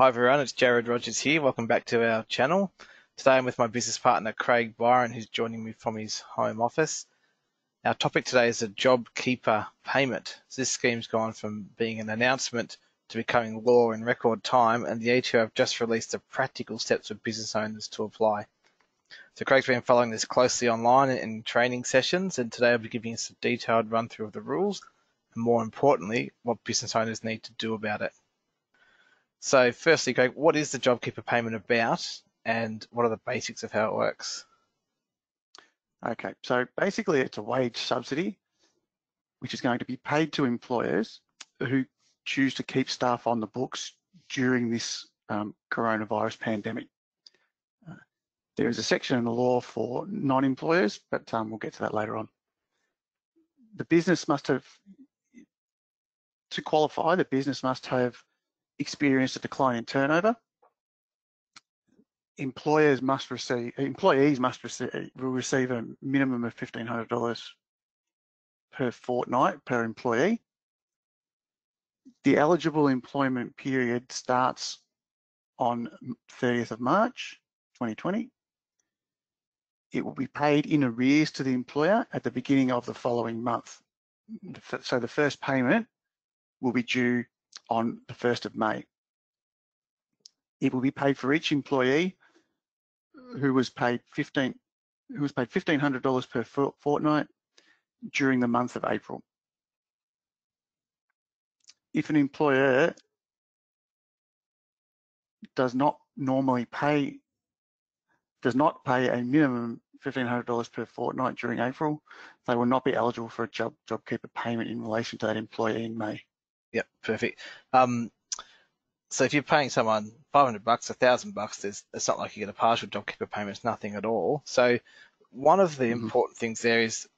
Hi everyone, it's Jared Rogers here. Welcome back to our channel. Today I'm with my business partner Craig Byron who's joining me from his home office. Our topic today is a JobKeeper payment. So this scheme's gone from being an announcement to becoming law in record time and the ATO have just released the practical steps for business owners to apply. So Craig's been following this closely online in training sessions and today I'll be giving us a detailed run through of the rules and more importantly what business owners need to do about it. So firstly, Greg, what is the JobKeeper payment about and what are the basics of how it works? Okay, so basically it's a wage subsidy which is going to be paid to employers who choose to keep staff on the books during this um, coronavirus pandemic. Uh, there is a section in the law for non-employers, but um, we'll get to that later on. The business must have, to qualify, the business must have experienced a decline in turnover. Employers must receive, employees must receive, will receive a minimum of $1,500 per fortnight per employee. The eligible employment period starts on 30th of March 2020. It will be paid in arrears to the employer at the beginning of the following month. So the first payment will be due on the 1st of May. It will be paid for each employee who was paid 15 who was paid $1,500 per fortnight during the month of April. If an employer does not normally pay does not pay a minimum $1,500 per fortnight during April, they will not be eligible for a job JobKeeper payment in relation to that employee in May. Yep, perfect. Um, so if you're paying someone 500 bucks, a thousand bucks, it's not like you get a partial JobKeeper payment. It's nothing at all. So one of the mm-hmm. important things there is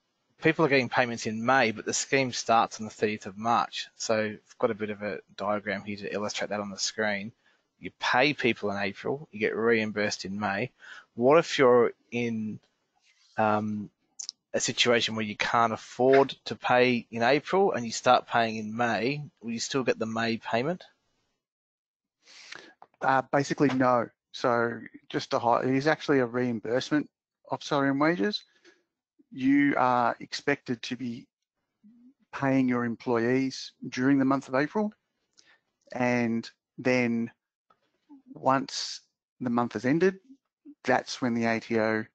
people are getting payments in May, but the scheme starts on the 30th of March. So I've got a bit of a diagram here to illustrate that on the screen. You pay people in April, you get reimbursed in May. What if you're in um, a situation where you can't afford to pay in April and you start paying in May, will you still get the May payment? Uh, basically, no. So just to high, it is actually a reimbursement of salary and wages. You are expected to be paying your employees during the month of April, and then once the month has ended, that's when the ATO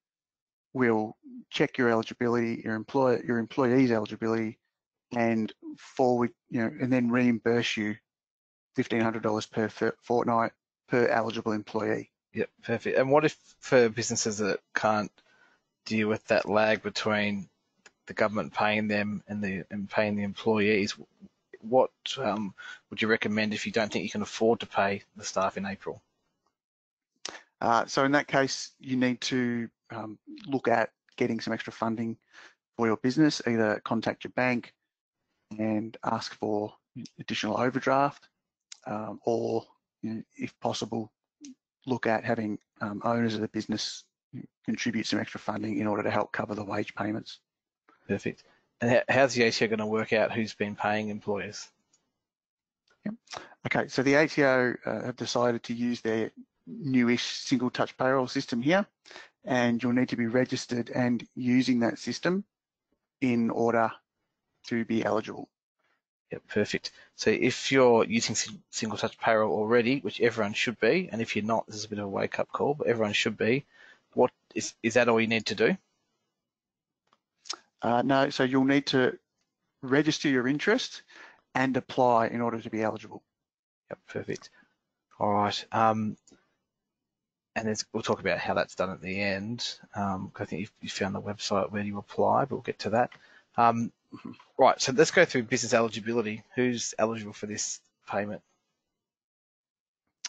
will check your eligibility, your employer, your employee's eligibility, and forward, you know, and then reimburse you fifteen hundred dollars per fortnight per eligible employee. Yep, perfect. And what if for businesses that can't deal with that lag between the government paying them and the and paying the employees? What um, would you recommend if you don't think you can afford to pay the staff in April? Uh, so in that case, you need to um, look at getting some extra funding for your business. Either contact your bank and ask for additional overdraft, um, or you know, if possible, look at having um, owners of the business contribute some extra funding in order to help cover the wage payments. Perfect. And how's the ATO going to work out who's been paying employers? Yep. Okay, so the ATO uh, have decided to use their newish single touch payroll system here, and you'll need to be registered and using that system in order to be eligible. Yeah, perfect. So if you're using single touch payroll already, which everyone should be, and if you're not, this is a bit of a wake up call, but everyone should be. What is is that all you need to do? Uh, no, so you'll need to register your interest and apply in order to be eligible. Yep, perfect. All right. Um, and we'll talk about how that's done at the end. Um, I think you found the website where you apply, but we'll get to that. Um, right, so let's go through business eligibility. Who's eligible for this payment?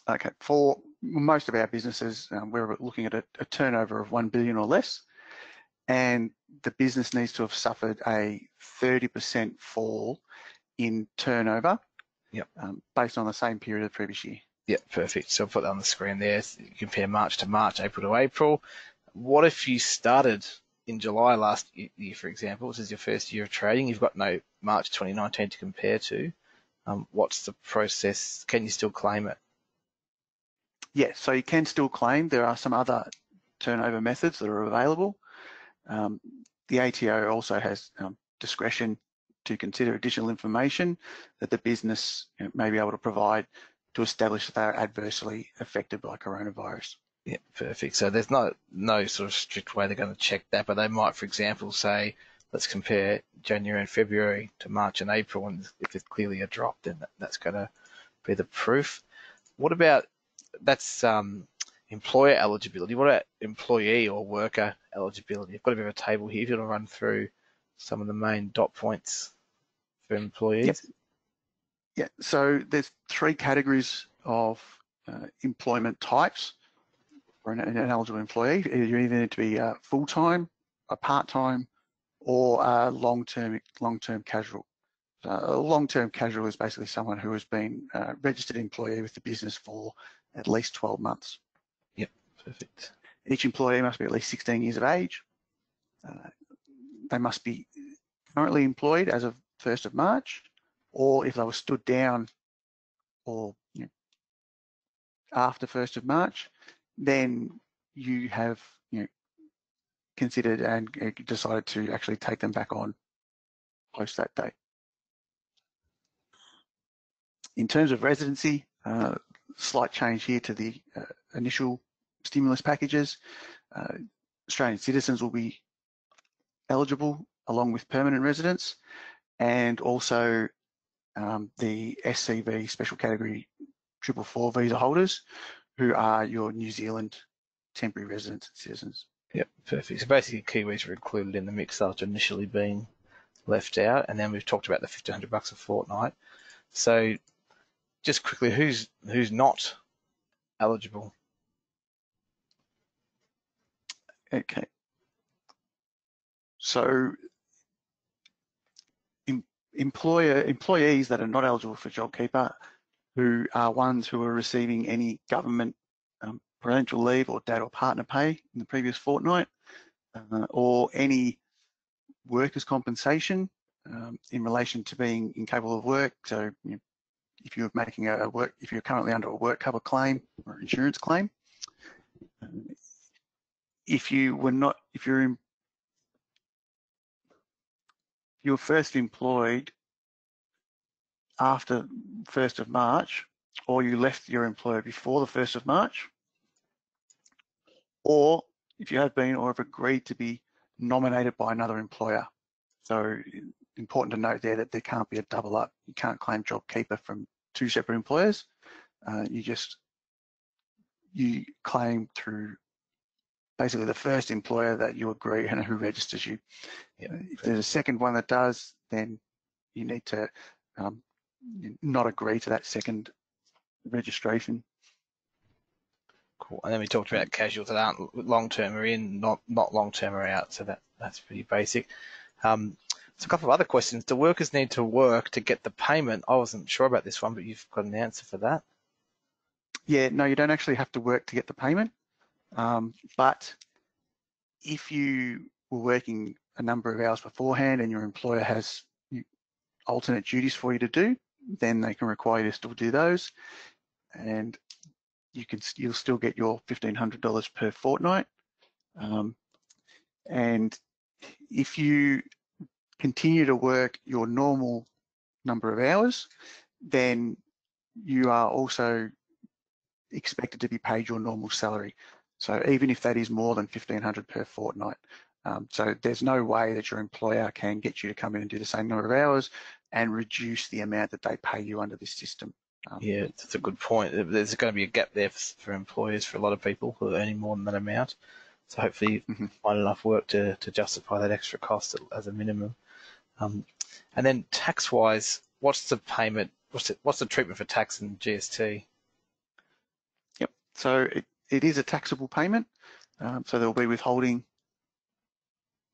Okay, for most of our businesses, um, we're looking at a, a, turnover of 1 billion or less, and the business needs to have suffered a 30% fall in turnover yep. Um, based on the same period of the previous year. Yeah, perfect. So I'll put that on the screen there. Compare March to March, April to April. What if you started in July last year, for example, this is your first year of trading, you've got no March 2019 to compare to. Um, what's the process? Can you still claim it? Yes, so you can still claim. There are some other turnover methods that are available. Um, the ATO also has um, discretion to consider additional information that the business may be able to provide to establish that they're adversely affected by coronavirus. Yeah, perfect. So there's no no sort of strict way they're going to check that, but they might, for example, say, let's compare January and February to March and April, and if it's clearly a drop, then that's going to be the proof. What about that's um, employer eligibility? What about employee or worker eligibility? I've got a bit of a table here. If you want to run through some of the main dot points for employees. Yep. Yeah, so there's three categories of uh, employment types for an, an, eligible employee. You either need to be uh, full-time, a part-time, or a long-term long-term casual. So a long-term casual is basically someone who has been a registered employee with the business for at least 12 months. Yep, perfect. Each employee must be at least 16 years of age. Uh, they must be currently employed as of 1st of March, or if they were stood down or you know, after 1st of March, then you have you know, considered and decided to actually take them back on post that date. In terms of residency, uh, slight change here to the uh, initial stimulus packages. Uh, Australian citizens will be eligible along with permanent residents and also um, the SCV special category triple four visa holders who are your New Zealand temporary residents and citizens. Yep, perfect. So basically Kiwis were included in the mix after initially being left out and then we've talked about the 1500 bucks a fortnight. So just quickly, who's who's not eligible? Okay. So employer employees that are not eligible for JobKeeper, who are ones who are receiving any government um, parental leave or dad or partner pay in the previous fortnight, uh, or any workers' compensation um, in relation to being incapable of work. So you know, if you're making a work, if you're currently under a work cover claim or insurance claim. If you were not, if you're in, you were first employed after 1st of March, or you left your employer before the 1st of March, or if you have been or have agreed to be nominated by another employer. So important to note there that there can't be a double up. You can't claim JobKeeper from two separate employers. Uh, you just, you claim through basically the first employer that you agree and who registers you. Yep. If there's a second one that does, then you need to um, not agree to that second registration. Cool. And then we talked about casuals that aren't long term or in, not not long term or out. So that that's pretty basic. Um, so a couple of other questions. Do workers need to work to get the payment? I wasn't sure about this one, but you've got an answer for that. Yeah, no, you don't actually have to work to get the payment. Um, but if you were working a number of hours beforehand and your employer has alternate duties for you to do, then they can require you to still do those. And you can you'll still get your $1,500 per fortnight. Um, and if you continue to work your normal number of hours, then you are also expected to be paid your normal salary. So even if that is more than 1500 per fortnight. Um, so there's no way that your employer can get you to come in and do the same number of hours and reduce the amount that they pay you under this system. Um, yeah, that's a good point. There's going to be a gap there for, for, employers for a lot of people who are earning more than that amount. So hopefully you mm-hmm. find enough work to, to justify that extra cost as a minimum. Um, and then tax-wise, what's the payment? What's it, what's the treatment for tax and GST? Yep. So it, it is a taxable payment. Um, so there'll be withholding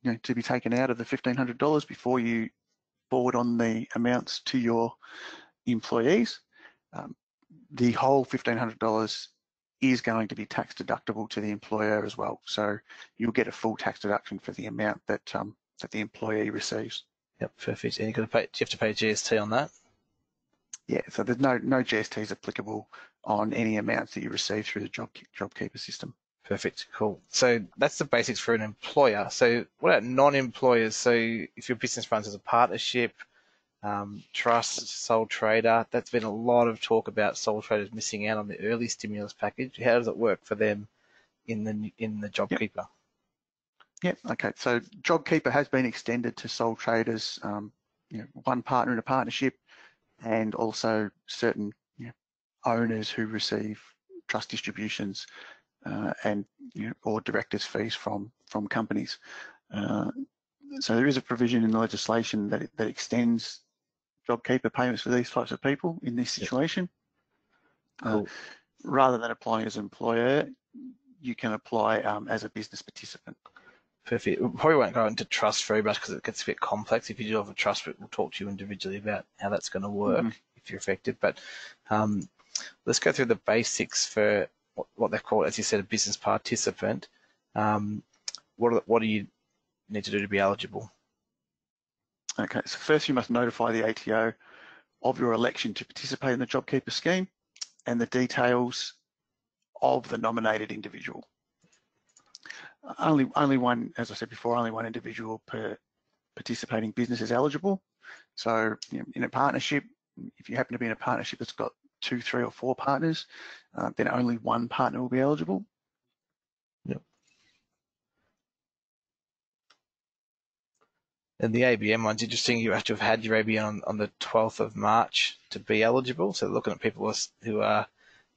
you know, to be taken out of the $1,500 before you forward on the amounts to your employees. Um, the whole $1,500 is going to be tax deductible to the employer as well. So you'll get a full tax deduction for the amount that um, that the employee receives. Yep, perfect. And you pay. Do you have to pay GST on that? Yeah, so there's no no GSTs applicable on any amounts that you receive through the job JobKeeper system. Perfect, cool. So that's the basics for an employer. So what about non-employers? So if your business runs as a partnership, um, trust, sole trader, that's been a lot of talk about sole traders missing out on the early stimulus package. How does it work for them in the in the JobKeeper? Yep. Okay. So JobKeeper has been extended to sole traders, um, you know, one partner in a partnership, and also certain you know, owners who receive trust distributions uh, and you know, or directors' fees from from companies. Uh, so there is a provision in the legislation that that extends JobKeeper payments for these types of people in this situation. Uh, cool. Uh, rather than applying as an employer, you can apply um, as a business participant. Perfect. We probably won't go into trust very much because it gets a bit complex. If you do have a trust, we'll talk to you individually about how that's going to work mm -hmm. if you're affected. But um, let's go through the basics for what, they call, as you said, a business participant. Um, what, are, what do you need to do to be eligible? Okay, so first you must notify the ATO of your election to participate in the JobKeeper scheme and the details of the nominated individual only only one, as I said before, only one individual per participating business is eligible. So you know, in a partnership, if you happen to be in a partnership that's got two, three, or four partners, uh, then only one partner will be eligible. Yep. And the ABN one's interesting. You have to have had your ABN on, on the 12th of March to be eligible. So looking at people who are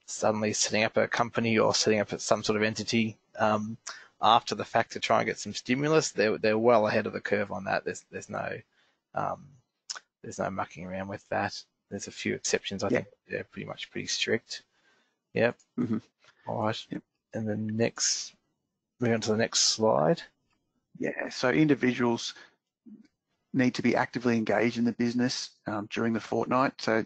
suddenly setting up a company or setting up some sort of entity um, after the fact to try and get some stimulus, they're they're well ahead of the curve on that. There's there's no um, there's no mucking around with that. There's a few exceptions. I think they're pretty much pretty strict. Yep. Mm-hmm. All right. Yep. And then next, moving on to the next slide. Yeah. So individuals need to be actively engaged in the business um, during the fortnight. So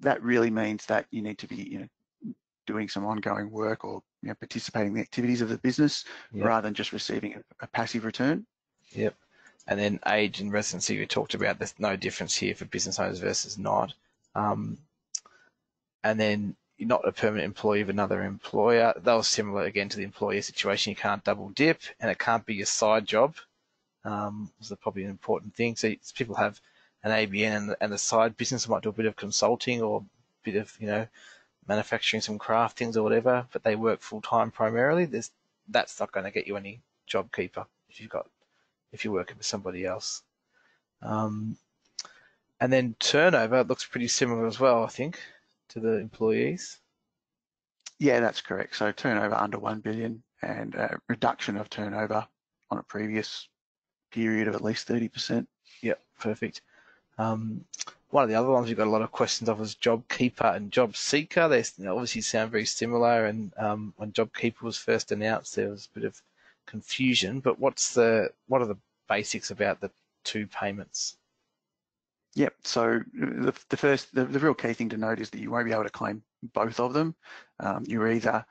that really means that you need to be, you know, doing some ongoing work or you know, participating in the activities of the business yep. rather than just receiving a, a, passive return. Yep. And then age and residency, we talked about. There's no difference here for business owners versus not. Um, and then you're not a permanent employee of another employer. That was similar again to the employer situation. You can't double dip, and it can't be your side job. Um, was probably an important thing. So people have an ABN and, and the side business might do a bit of consulting or a bit of you know manufacturing some craft things or whatever, but they work full time primarily, there's that's not going to get you any job keeper if you've got if you're working with somebody else. Um, and then turnover looks pretty similar as well, I think, to the employees. Yeah, that's correct. So turnover under one billion and a reduction of turnover on a previous period of at least 30%. Yep, perfect. Um, one of the other ones we've got a lot of questions of is job keeper and job seeker. They obviously sound very similar, and um, when job keeper was first announced, there was a bit of confusion. But what's the what are the basics about the two payments? Yep. So the, the first, the, the, real key thing to note is that you won't be able to claim both of them. Um, you're either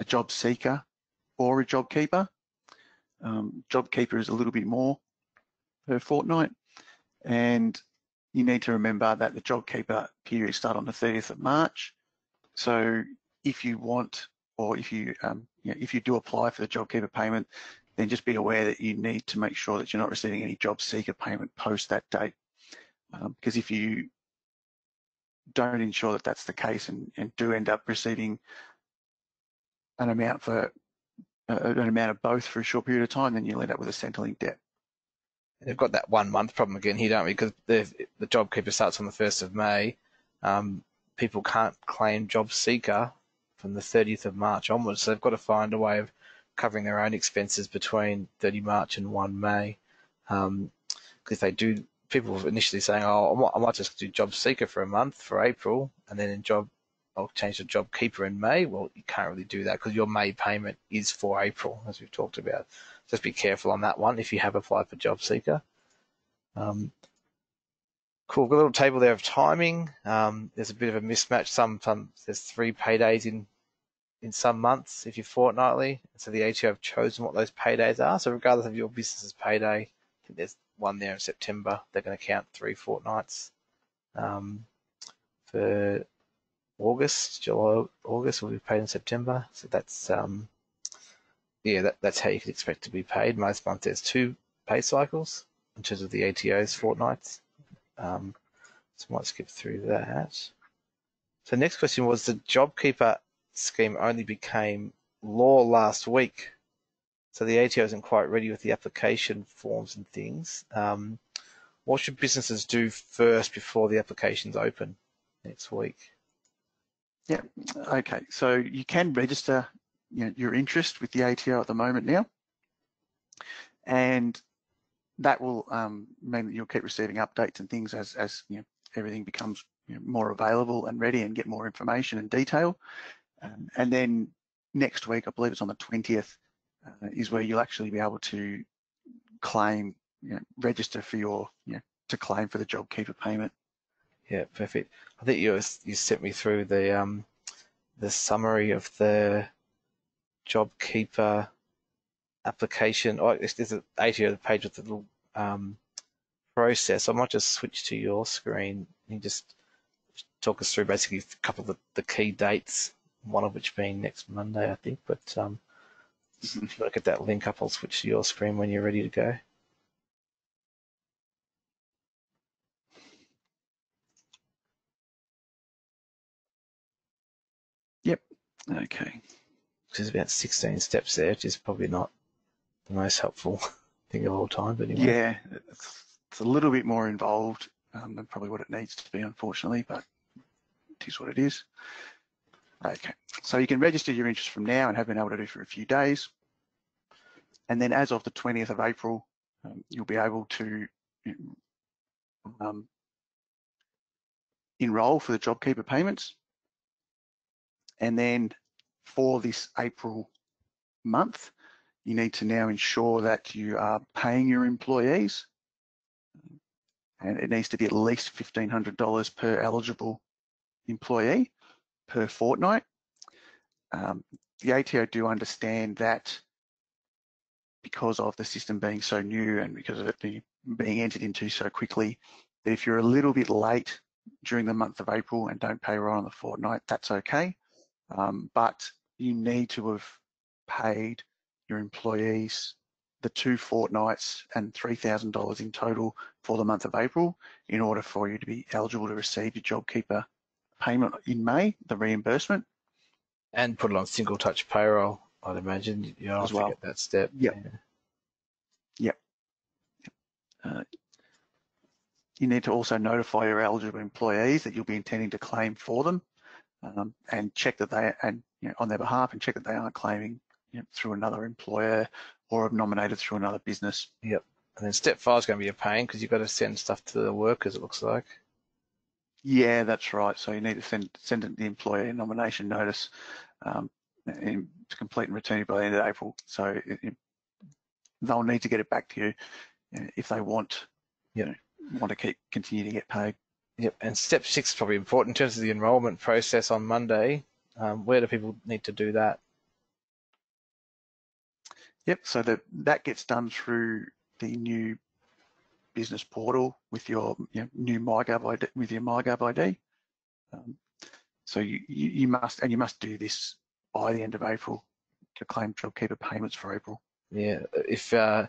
a job seeker or a job keeper. Um, job keeper is a little bit more per fortnight, and you need to remember that the job keeper period start on the 30th of March. So if you want, or if you, um, you know, if you do apply for the JobKeeper payment, then just be aware that you need to make sure that you're not receiving any job seeker payment post that date. Um, because if you don't ensure that that's the case and, and do end up receiving an amount for uh, an amount of both for a short period of time, then you'll end up with a Centrelink debt they've got that one month problem again here, don't we? Because the JobKeeper starts on the 1st of May. Um, people can't claim job seeker from the 30th of March onwards, so they've got to find a way of covering their own expenses between 30 March and 1 May. Um, they do, people were initially saying, "Oh, I might just do job seeker for a month for April, and then in job I'll change to job keeper in May." Well, you can't really do that because your May payment is for April, as we've talked about just be careful on that one if you have applied for job seeker. Um, cool, got a little table there of timing. Um, there's a bit of a mismatch. Some, some there's three paydays in in some months if you're fortnightly. So the ATO have chosen what those paydays are. So regardless of your business's payday, I think there's one there in September. They're going to count three fortnights. Um, for August, July, August will be paid in September. So that's um, yeah, that, that's how you can expect to be paid. Most months there's two pay cycles in terms of the ATO's fortnights. Um, so I might skip through that. So next question was the JobKeeper scheme only became law last week. So the ATO isn't quite ready with the application forms and things. Um, what should businesses do first before the applications open next week? Yeah, okay. So you can register you know, your interest with the ATO at the moment now. And that will um, mean that you'll keep receiving updates and things as, as you know, everything becomes you know, more available and ready and get more information and detail. Um, and then next week, I believe it's on the 20th, uh, is where you'll actually be able to claim, you know, register for your, you know, to claim for the JobKeeper payment. Yeah, perfect. I think you you sent me through the um the summary of the JobKeeper application. Oh, there's an ATO page with the little um, process. I might just switch to your screen and just talk us through basically a couple of the, the key dates, one of which being next Monday, I think. But um, if you look at that link up, I'll switch to your screen when you're ready to go. Yep. Okay. There's about 16 steps there, which is probably not the most helpful thing of all time. But anyway. Yeah, it's, it's a little bit more involved um, than probably what it needs to be, unfortunately, but it is what it is. Okay, so you can register your interest from now and have been able to do for a few days. And then as of the 20th of April, um, you'll be able to um, enroll for the JobKeeper payments. And then for this April month, you need to now ensure that you are paying your employees and it needs to be at least $1,500 per eligible employee per fortnight. Um, the ATO do understand that because of the system being so new and because of it being, entered into so quickly, that if you're a little bit late during the month of April and don't pay right on the fortnight, that's okay. Um, but you need to have paid your employees the two fortnights and $3,000 in total for the month of April in order for you to be eligible to receive your JobKeeper payment in May, the reimbursement. And put it on single touch payroll, I'd imagine. You don't As well. forget that step. Yep. Yeah. Yep. Uh, you need to also notify your eligible employees that you'll be intending to claim for them um, and check that they, and you know, on their behalf and check that they aren't claiming through another employer or have nominated through another business. Yep. And then step five is going to be a pain because you've got to send stuff to the workers, it looks like. Yeah, that's right. So you need to send send the employee nomination notice um, to complete and return it by the end of April. So it, it, they'll need to get it back to you, if they want, you know, want to keep continue to get paid. Yep. And step six is probably important in terms of the enrolment process on Monday. Um, where do people need to do that? Yep, so that, that gets done through the new business portal with your you know, new MyGov ID, with your MyGov ID. Um, so you, you, you must, and you must do this by the end of April to claim JobKeeper payments for April. Yeah, if uh,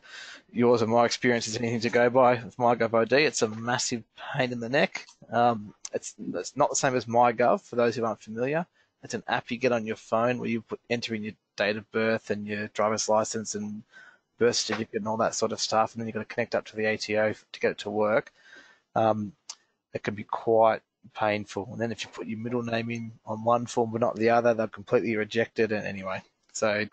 yours or my experience is anything to go by with MyGov ID, it's a massive pain in the neck. Um, it's, it's not the same as MyGov for those who aren't familiar. It's an app you get on your phone where you put enter in your date of birth and your driver's license and birth certificate and all that sort of stuff, and then you've got to connect up to the ATO to get it to work. Um, it can be quite painful. And then if you put your middle name in on one form but not the other, they'll completely reject it. And anyway, so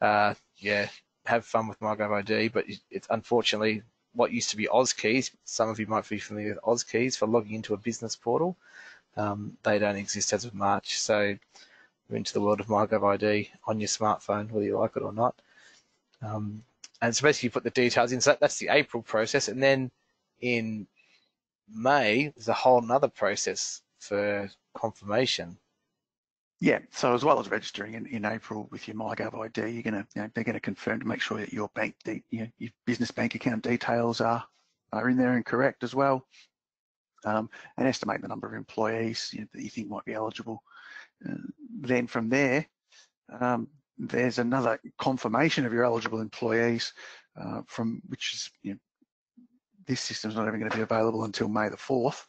uh, yeah, have fun with MyGovID, but it's unfortunately what used to be AusKeys. Some of you might be familiar with AusKeys for logging into a business portal. Um, they don't exist as of March, so into the world of MyGovID on your smartphone, whether you like it or not. Um, and so basically you put the details in. So that's the April process, and then in May there's a whole another process for confirmation. Yeah, so as well as registering in, in April with your MyGov ID, you're gonna you know, they're gonna confirm to make sure that your bank de- you know, your business bank account details are are in there and correct as well. um, and estimate the number of employees you know, that you think might be eligible. Uh, then from there, um, there's another confirmation of your eligible employees uh, from which is you know, this system's not even going to be available until May the 4th.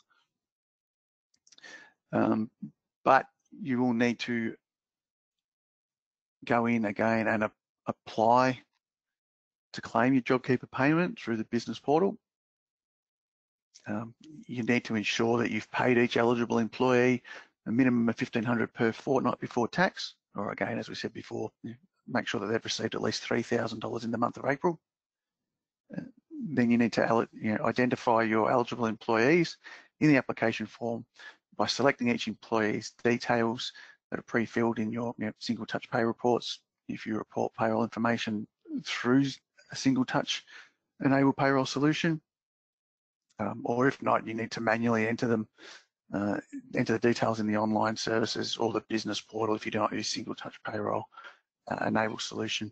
Um, but you will need to go in again and apply to claim your JobKeeper payment through the business portal. Um, you need to ensure that you've paid each eligible employee a minimum of 1500 per fortnight before tax, or again, as we said before, make sure that they've received at least $3,000 in the month of April. Uh, then you need to you know, identify your eligible employees in the application form by selecting each employee's details that are pre-filled in your you know, single touch pay reports. If you report payroll information through a single touch enable payroll solution, um, or if not, you need to manually enter them, uh, enter the details in the online services or the business portal if you don't use single touch payroll uh, enable solution.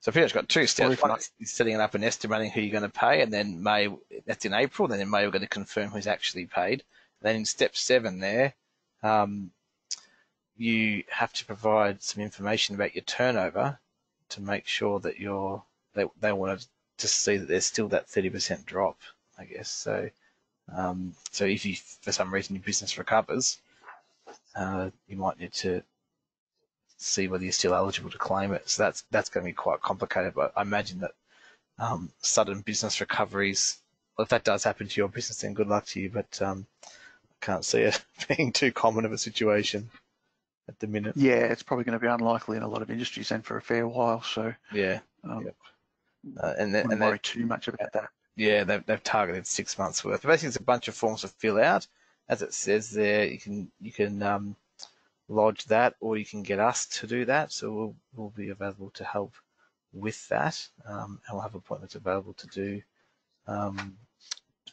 So pretty much got two steps. One is setting it up and estimating who you're going to pay, and then May that's in April. Then in May we're going to confirm who's actually paid. Then in step seven there, um, you have to provide some information about your turnover to make sure that you're they, they want to see that there's still that 30% drop, I guess. So um, so if you for some reason your business recovers, uh, you might need to see whether you're still eligible to claim it. So that's that's going to be quite complicated. But I imagine that um, sudden business recoveries, well, if that does happen to your business, then good luck to you. But um, I can't see it being too common of a situation at the minute. Yeah, it's probably going to be unlikely in a lot of industries and for a fair while. So yeah, um, yep. uh, and then, and worry too much about that. Yeah, they've, they've targeted six months worth. Basically, it's a bunch of forms to fill out. As it says there, you can you can um, lodge that, or you can get us to do that. So we'll we'll be available to help with that, um, and we'll have appointments available to do um,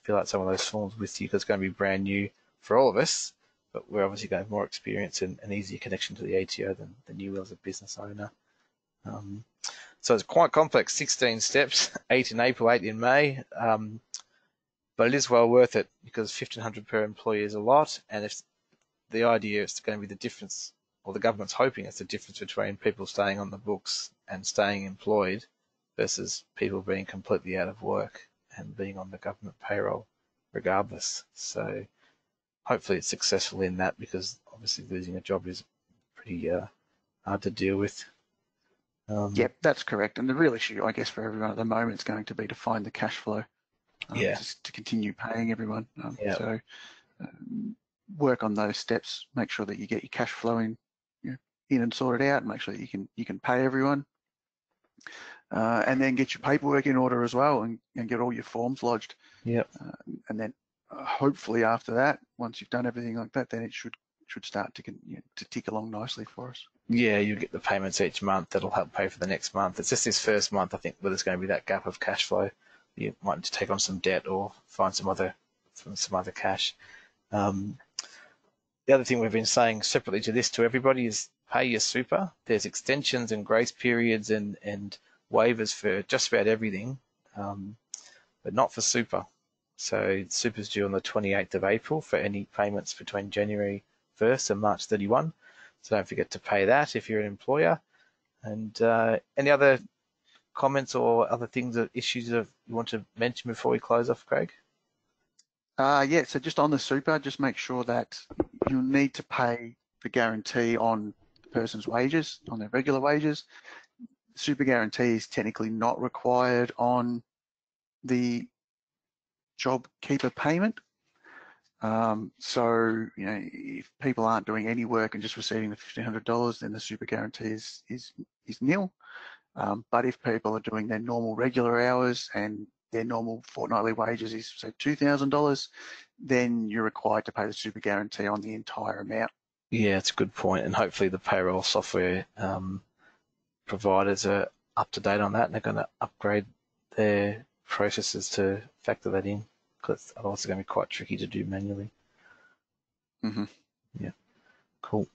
fill out some of those forms with you because it's going to be brand new for all of us, but we're obviously going to have more experience and an easier connection to the ATO than, than you will as a business owner. Um, so it's quite complex, 16 steps, eight in April, eight in May. Um, but it is well worth it because 1500 per employee is a lot. And if the idea is going to be the difference, or the government's hoping it's the difference between people staying on the books and staying employed versus people being completely out of work and being on the government payroll regardless. So hopefully it's successful in that because obviously losing a job is pretty uh, hard to deal with. Um, yep, that's correct. And the real issue, I guess, for everyone at the moment is going to be to find the cash flow. Um, yeah. to continue paying everyone. Um, yeah. So um, work on those steps. Make sure that you get your cash flow in, you know, in and sorted out. And make sure that you can you can pay everyone. Uh, and then get your paperwork in order as well, and, and get all your forms lodged. Yep. Uh, and then hopefully after that, once you've done everything like that, then it should should start to you know, to tick along nicely for us. Yeah, you get the payments each month that'll help pay for the next month. It's just this first month, I think, where there's going to be that gap of cash flow. You might need to take on some debt or find some other some other cash. Um, the other thing we've been saying separately to this to everybody is pay your super. There's extensions and grace periods and and waivers for just about everything, um, but not for super. So super's due on the 28th of April for any payments between January 1st and March 31. So don't forget to pay that if you're an employer. And uh, any other comments or other things or issues that you want to mention before we close off, Craig? Uh, yeah, so just on the super, just make sure that you'll need to pay the guarantee on the person's wages, on their regular wages. Super guarantee is technically not required on the job keeper payment. Um, so, you know, if people aren't doing any work and just receiving the $1,500, then the super guarantee is, is, is nil. Um, but if people are doing their normal regular hours and their normal fortnightly wages is say $2,000, then you're required to pay the super guarantee on the entire amount. Yeah, it's a good point, and hopefully the payroll software um, providers are up to date on that, and they're going to upgrade their processes to factor that in because otherwise it's going to be quite tricky to do manually. Mm-hmm. Yeah, cool.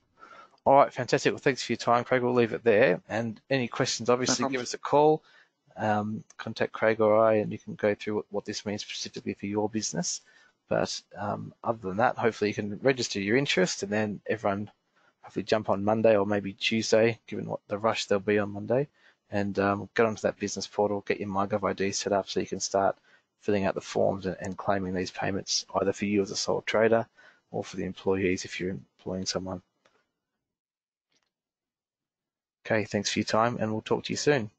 All right, fantastic. Well, thanks for your time, Craig. We'll leave it there. And any questions, obviously, no give us a call. Um, contact Craig or I, and you can go through what, what this means specifically for your business. But um, other than that, hopefully you can register your interest and then everyone hopefully jump on Monday or maybe Tuesday, given what the rush there'll be on Monday, and um, get onto that business portal, get your MyGov ID set up so you can start filling out the forms and, and claiming these payments either for you as a sole trader or for the employees if you're employing someone. Okay, thanks for your time and we'll talk to you soon.